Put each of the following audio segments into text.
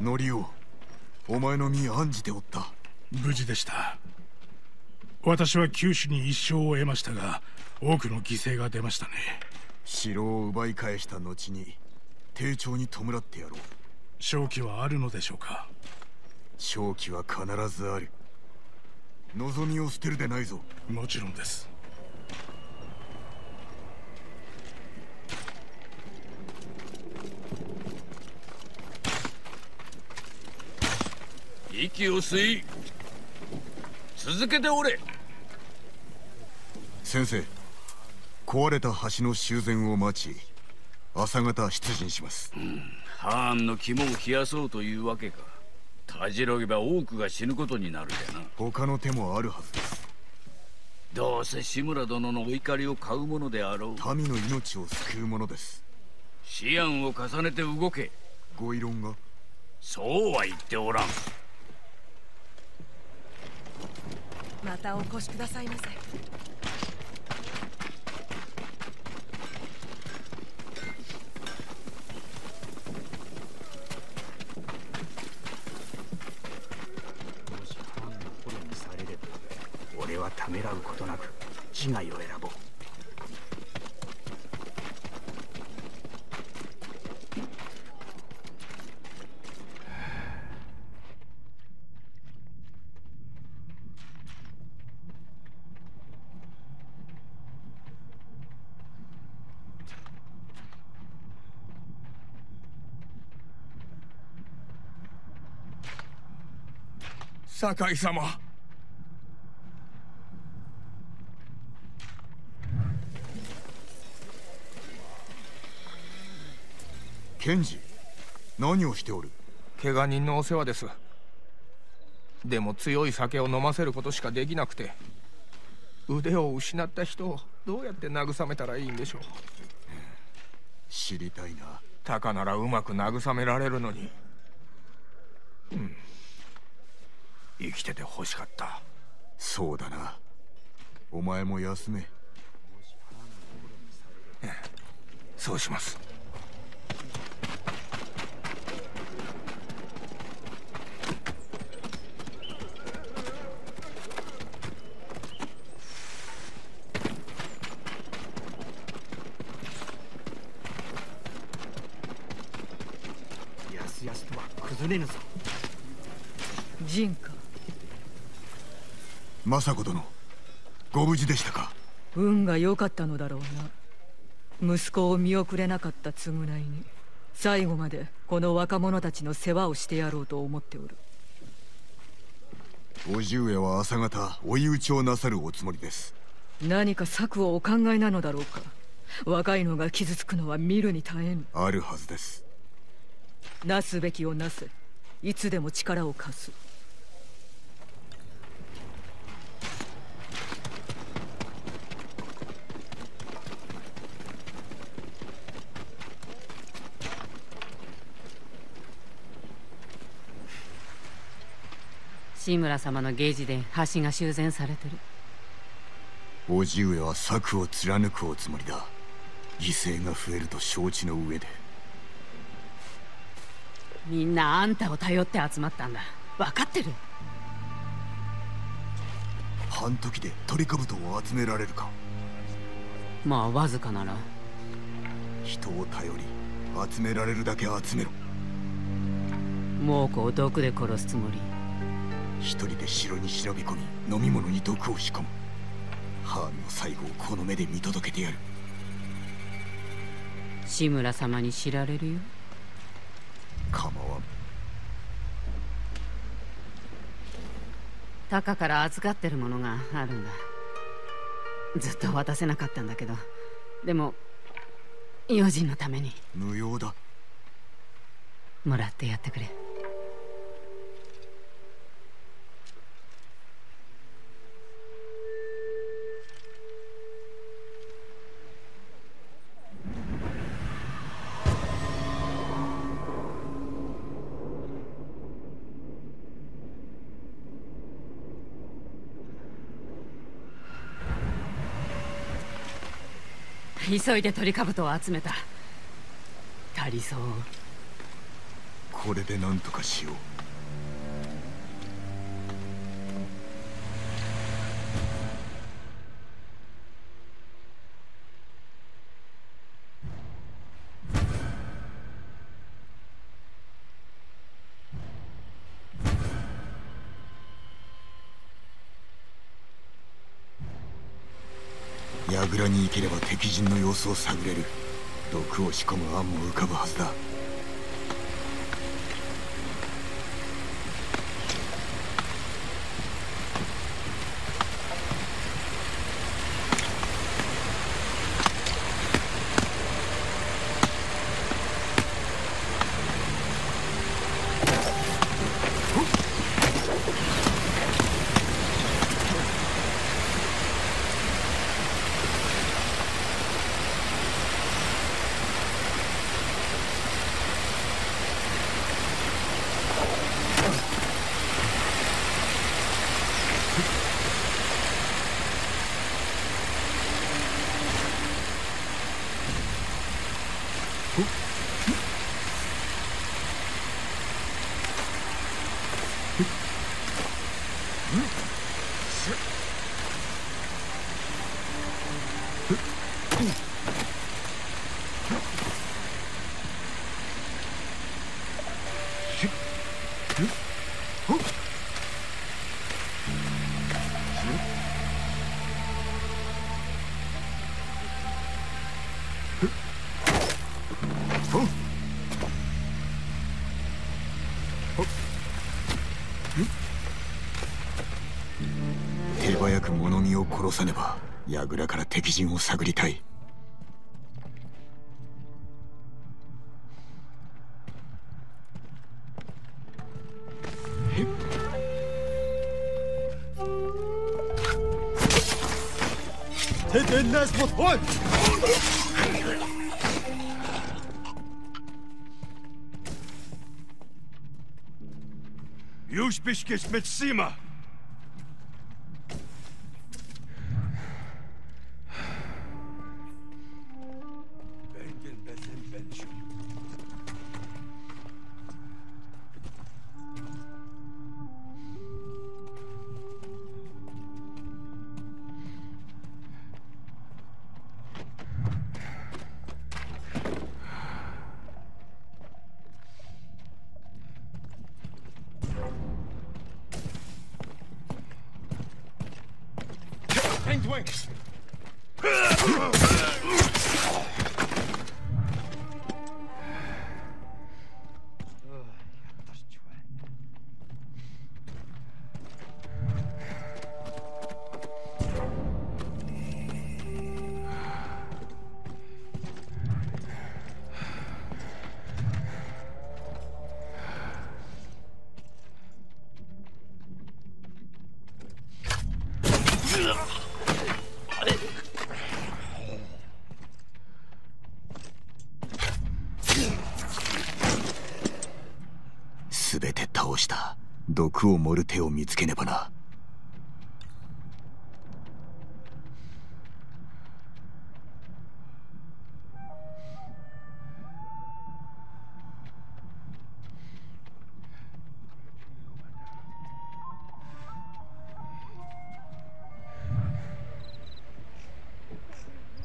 ノリオお前の身案じておった。無事でした。私は九死に一生を得ましたが多くの犠牲が出ましたね。城を奪い返した後に丁重に弔ってやろう。勝機はあるのでしょうか？勝機は必ずある。望みを捨てるでないぞ。もちろんです息を吸い続けておれ。先生壊れた橋の修繕を待ち朝方出陣します、うん、ハーンの肝を冷やそうというわけか。たじろげば多くが死ぬことになるでな。他の手もあるはずです。どうせ志村殿のお怒りを買うものであろう。民の命を救うものです。思案を重ねて動け。ご異論が？そうは言っておらんまたお越しくださいませ。俺はためらうことなく自害を選ぼう。酒井様。検事何をしておる？怪我人のお世話です。でも強い酒を飲ませることしかできなくて腕を失った人をどうやって慰めたらいいんでしょう。知りたいな。タカならうまく慰められるのに。うん生きてて欲しかった。そうだな。お前も休め。そうします。やすやすとは崩れぬぞ陣か政子殿ご無事でしたか？運が良かったのだろうな。息子を見送れなかった償いに最後までこの若者たちの世話をしてやろうと思っておる。叔父上は朝方追い打ちをなさるおつもりです。何か策をお考えなのだろうか。若いのが傷つくのは見るに耐えぬ。あるはずです。なすべきをなせ。いつでも力を貸す志村様の芸事で橋が修繕されてる。叔父上は策を貫くおつもりだ。犠牲が増えると承知の上で。みんなあんたを頼って集まったんだ。分かってる。半時で鳥兜を集められるか。まあわずかなら。人を頼り集められるだけ集めろ。猛虎を毒で殺すつもり一人で城に忍び込み飲み物に毒を仕込む。ハーンの最後をこの目で見届けてやる。志村様に知られるよ。構わん。タカから預かってるものがあるんだ。ずっと渡せなかったんだけど。でも用心のために。無用だ。もらってやってくれ急いで鳥兜を集めた。足りそう。これで何とかしよう。様子を探れる。毒を仕込む案も浮かぶはずだ。手さねば櫓から敵陣を探りたいおい Jūs biškis mit Sima. Bengin Uh-huh. 毒を盛る手を見つけねばな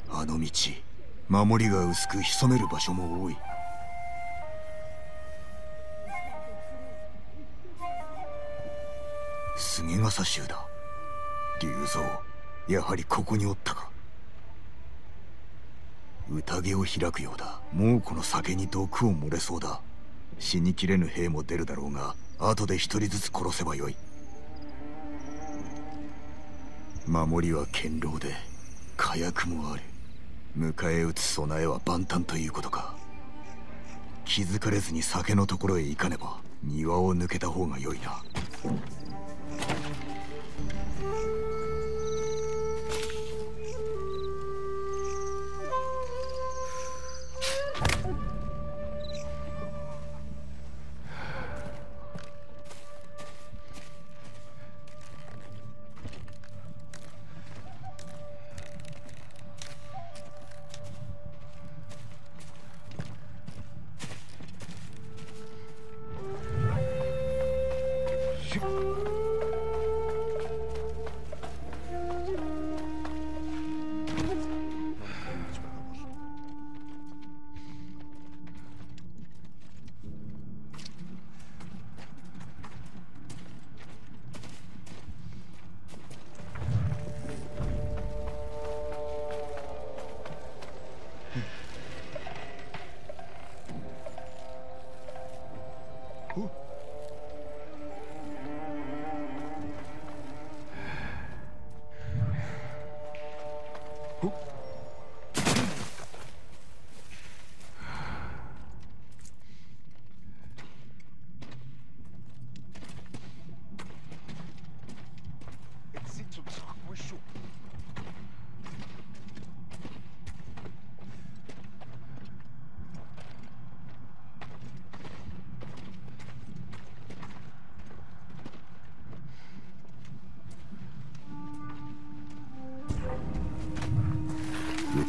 あの道守りが薄く潜める場所も多い笠衆だ。龍蔵やはりここにおったか。宴を開くようだ。もうこの酒に毒を漏れそうだ。死にきれぬ兵も出るだろうが後で一人ずつ殺せばよい。守りは堅牢で火薬もある迎え撃つ備えは万端ということか。気づかれずに酒のところへ行かねば庭を抜けた方がよいな。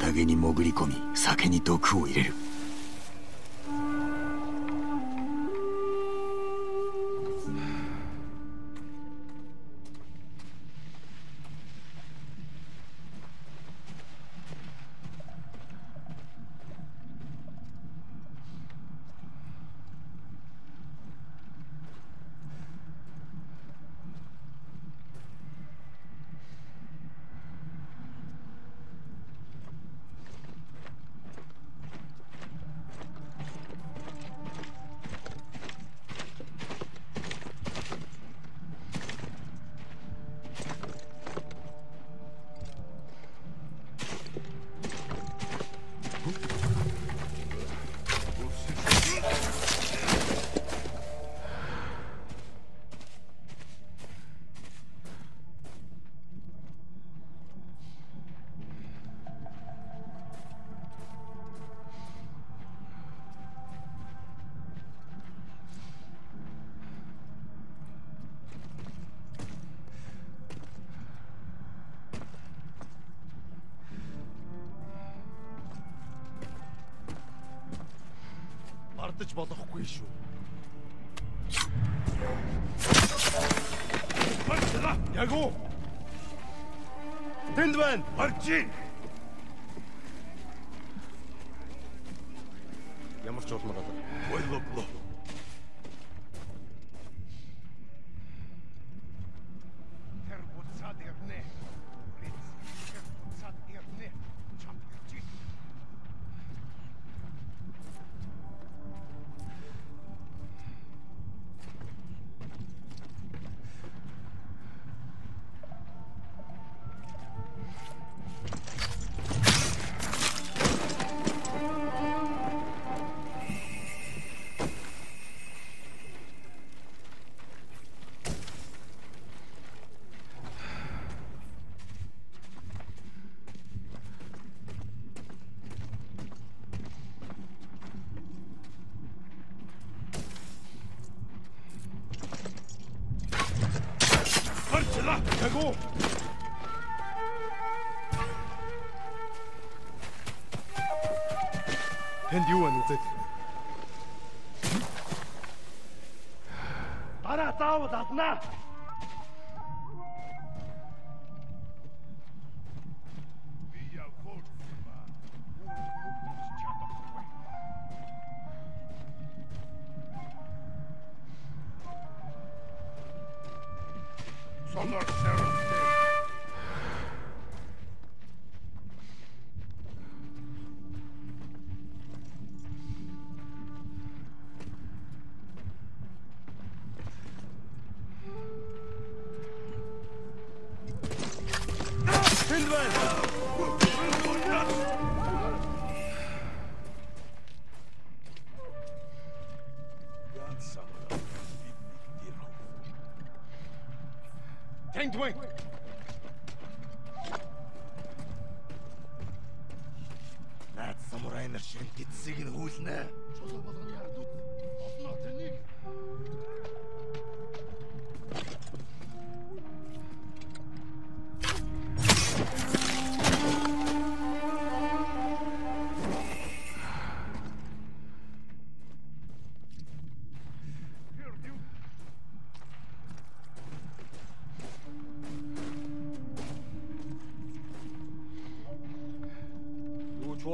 宴に潜り込み酒に毒を入れる。Болохгүй шүү. Барьцгаа. Яг уу. Тэнд байна. Барьчих. Ямар ч улмаар одоо. Ойлголоо. না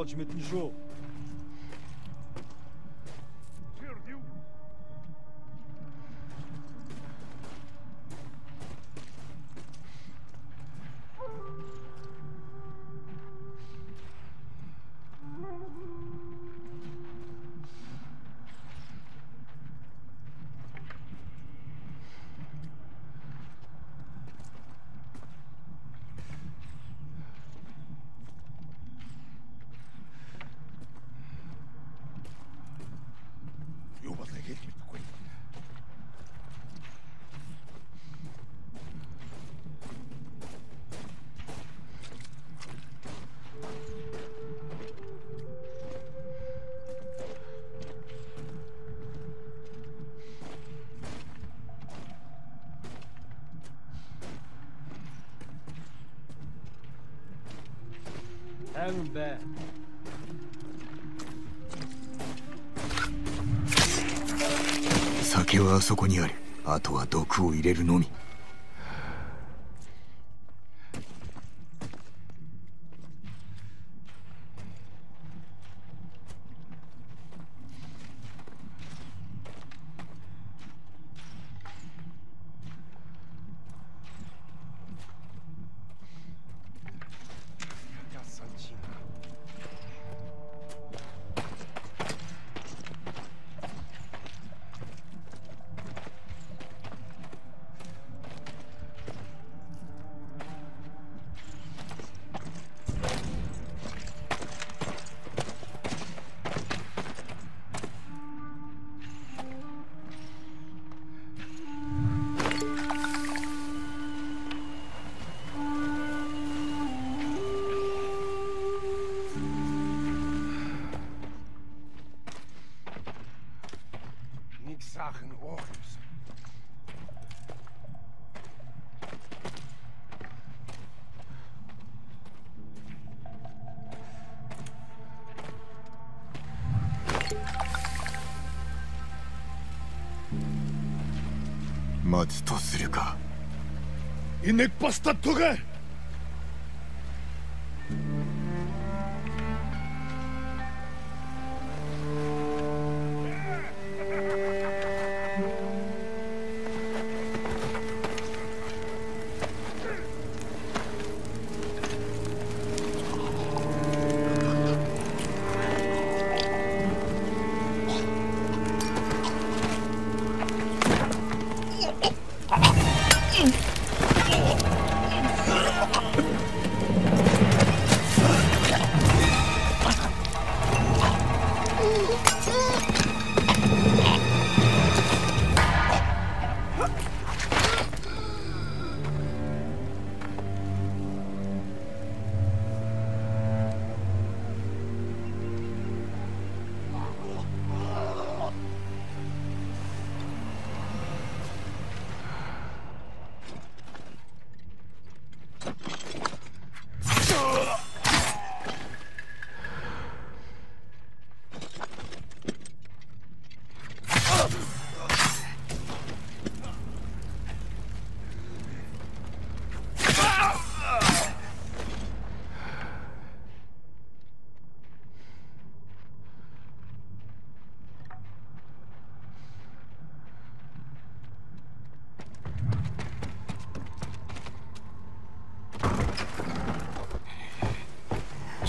Watch mit dem Show. 'Hem be. 酒はあそこにあるあとは毒を入れるのみ罰とするか。イネッパスタッドが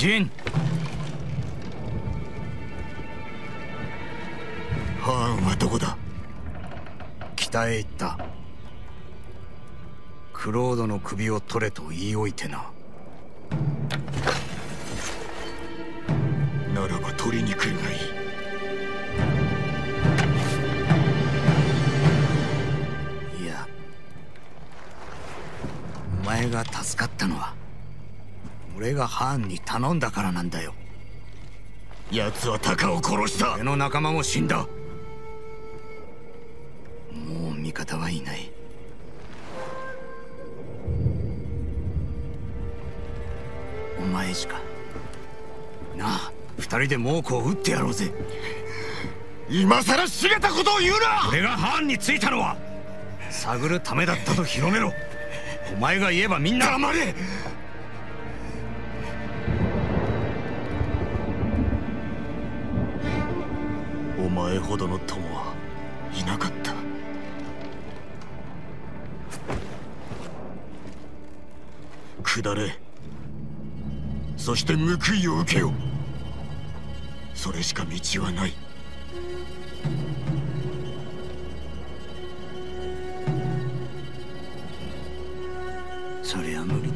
ン。ハーンはどこだ？北へ行った。クロードの首を取れと言いおいてな。ならば取りに来る俺がハーンに頼んだからなんだよ。奴はタカを殺した。俺の仲間も死んだ。もう味方はいない。お前しか。なあ二人で猛虎を撃ってやろうぜ。今さら茂ったことを言うな。俺がハーンについたのは。探るためだったと広めろ。お前が言えばみんな。黙れほどの友はいなかった。下れ。そして報いを受けよそれしか道はない。そりゃ無理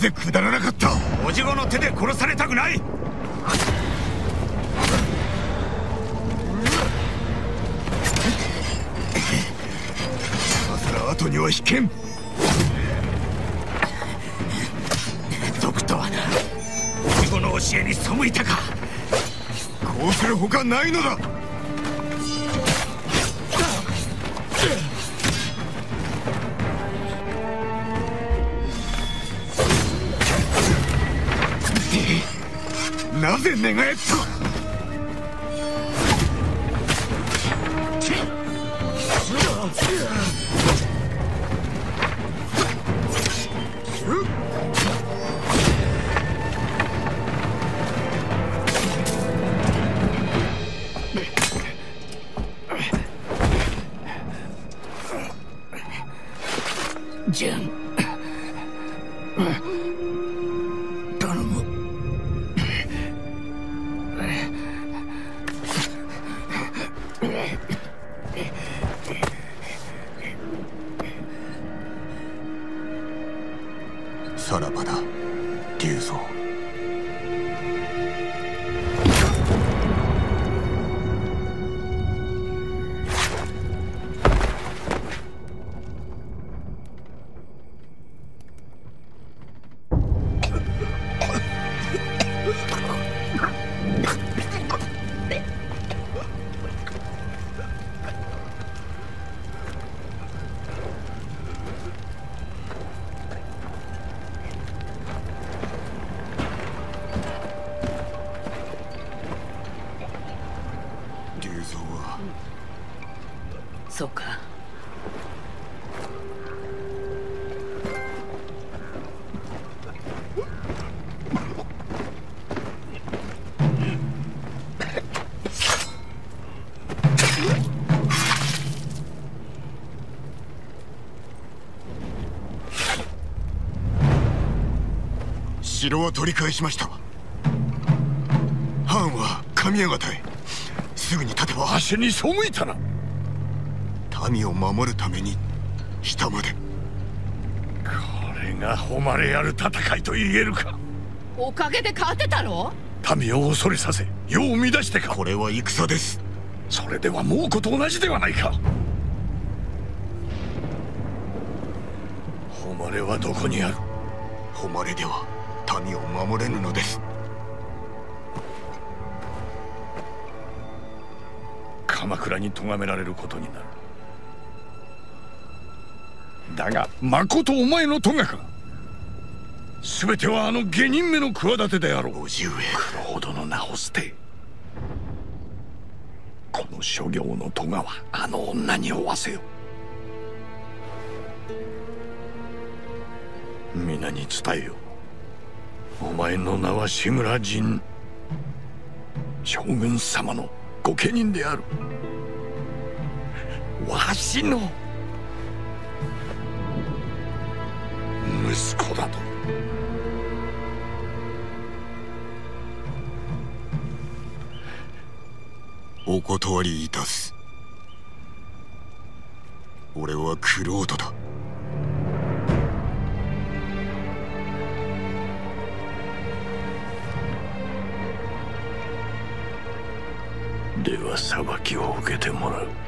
ぜ下らなかった。おじごの手で殺されたくない。今さら後には引けん。賊とはな。おじごの教えに背いたか。こうするほかないのだなぜ寝返った城は取り返しました。藩は神谷方へ。すぐに立てば。足に背いたな。民を守るために下まで。これが誉れある戦いと言えるか。おかげで勝てたろ？民を恐れさせ世を乱してか。これは戦です。それでは猛虎と同じではないか。誉れはどこにある？誉れでは民を守れぬのです。鎌倉に咎められることになる。だがまことお前の咎か。全てはあの下人めの企てであろう。叔父上。九郎殿の名を捨てこの諸行の咎はあの女に負わせよ。皆に伝えよお前の名は志村仁。将軍様の御家人である。わしの息子だと。お断りいたす。俺はクロードだ。を受けてもらう。